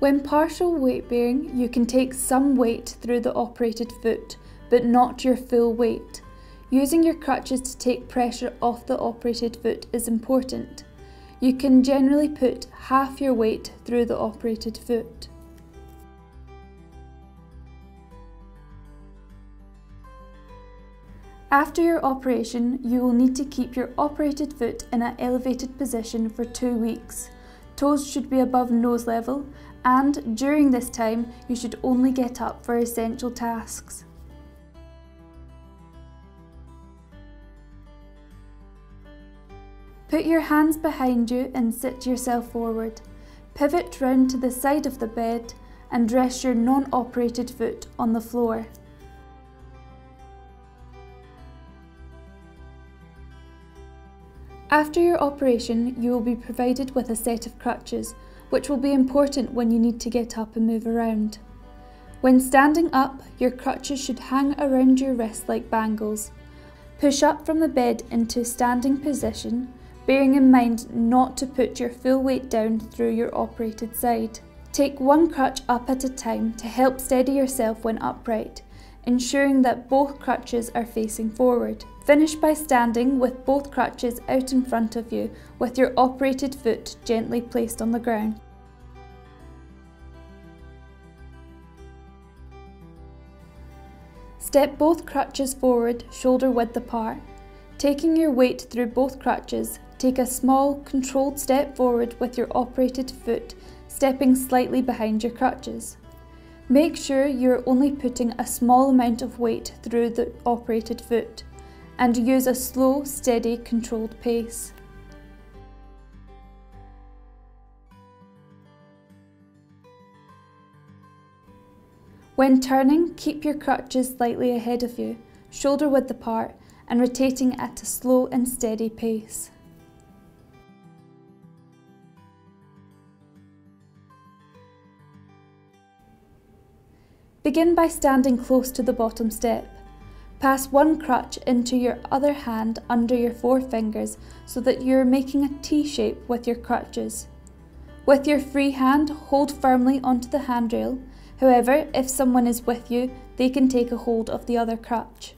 When partial weight bearing, you can take some weight through the operated foot, but not your full weight. Using your crutches to take pressure off the operated foot is important. You can generally put half your weight through the operated foot. After your operation, you will need to keep your operated foot in an elevated position for two weeks. Toes should be above nose level and during this time you should only get up for essential tasks. Put your hands behind you and sit yourself forward. Pivot round to the side of the bed and rest your non-operated foot on the floor. After your operation, you will be provided with a set of crutches, which will be important when you need to get up and move around. When standing up, your crutches should hang around your wrist like bangles. Push up from the bed into standing position, bearing in mind not to put your full weight down through your operated side. Take one crutch up at a time to help steady yourself when upright, ensuring that both crutches are facing forward. Finish by standing with both crutches out in front of you with your operated foot gently placed on the ground. Step both crutches forward, shoulder width apart. Taking your weight through both crutches, take a small, controlled step forward with your operated foot, stepping slightly behind your crutches. Make sure you're only putting a small amount of weight through the operated foot and use a slow, steady, controlled pace. When turning, keep your crutches slightly ahead of you, shoulder width apart, and rotating at a slow and steady pace. Begin by standing close to the bottom step. Pass one crutch into your other hand under your four fingers so that you're making a T shape with your crutches. With your free hand, hold firmly onto the handrail. However, if someone is with you, they can take a hold of the other crutch.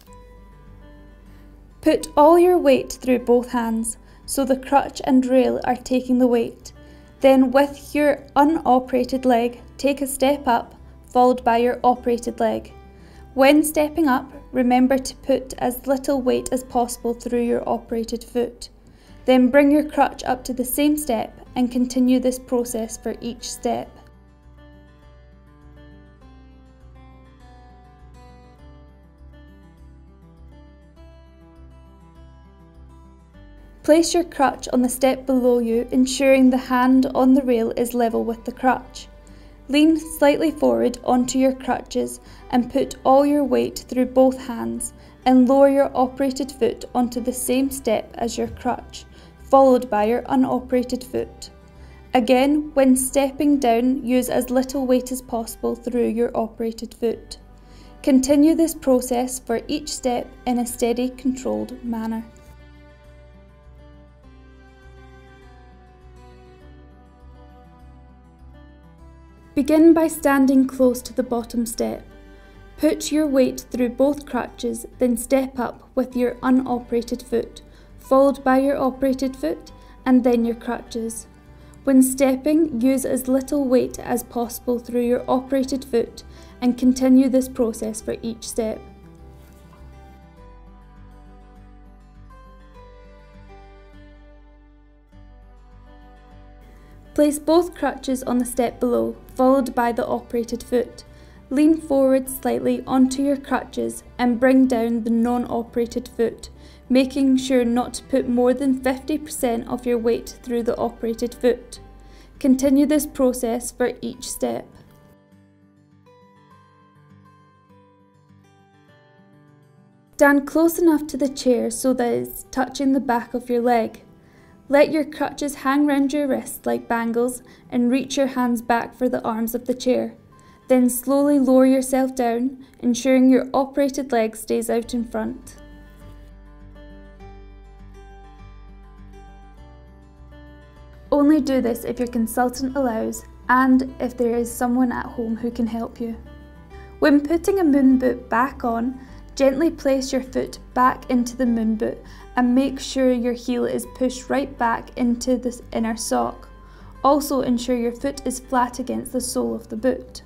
Put all your weight through both hands, so the crutch and rail are taking the weight. Then with your unoperated leg, take a step up followed by your operated leg. When stepping up, remember to put as little weight as possible through your operated foot. Then bring your crutch up to the same step and continue this process for each step. Place your crutch on the step below you, ensuring the hand on the rail is level with the crutch. Lean slightly forward onto your crutches and put all your weight through both hands and lower your operated foot onto the same step as your crutch, followed by your unoperated foot. Again, when stepping down, use as little weight as possible through your operated foot. Continue this process for each step in a steady, controlled manner. Begin by standing close to the bottom step. Put your weight through both crutches, then step up with your unoperated foot, followed by your operated foot, and then your crutches. When stepping, use as little weight as possible through your operated foot and continue this process for each step. Place both crutches on the step below, followed by the operated foot. Lean forward slightly onto your crutches and bring down the non-operated foot, making sure not to put more than 50% of your weight through the operated foot. Continue this process for each step. Stand close enough to the chair so that it's touching the back of your leg. Let your crutches hang round your wrists like bangles and reach your hands back for the arms of the chair. Then slowly lower yourself down, ensuring your operated leg stays out in front. Only do this if your consultant allows and if there is someone at home who can help you. When putting a moon boot back on, gently place your foot back into the moon boot and make sure your heel is pushed right back into the inner sock. Also ensure your foot is flat against the sole of the boot.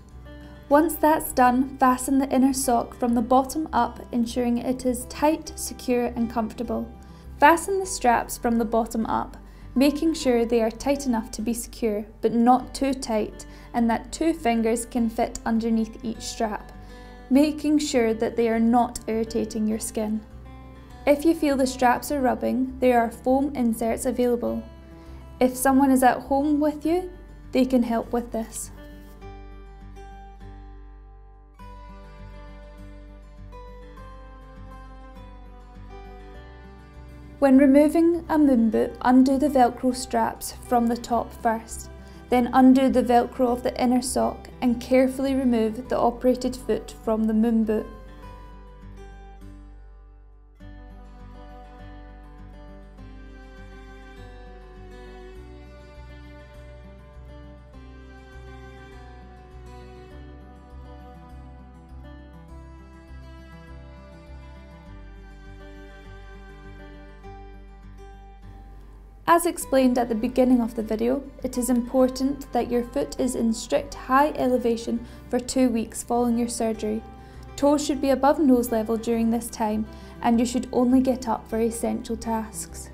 Once that's done, fasten the inner sock from the bottom up, ensuring it is tight, secure and comfortable. Fasten the straps from the bottom up, making sure they are tight enough to be secure, but not too tight, and that two fingers can fit underneath each strap, making sure that they are not irritating your skin. If you feel the straps are rubbing, there are foam inserts available. If someone is at home with you, they can help with this. When removing a moon boot, undo the velcro straps from the top first. Then undo the velcro of the inner sock and carefully remove the operated foot from the moon boot. As explained at the beginning of the video, it is important that your foot is in strict high elevation for two weeks following your surgery. Toes should be above nose level during this time and you should only get up for essential tasks.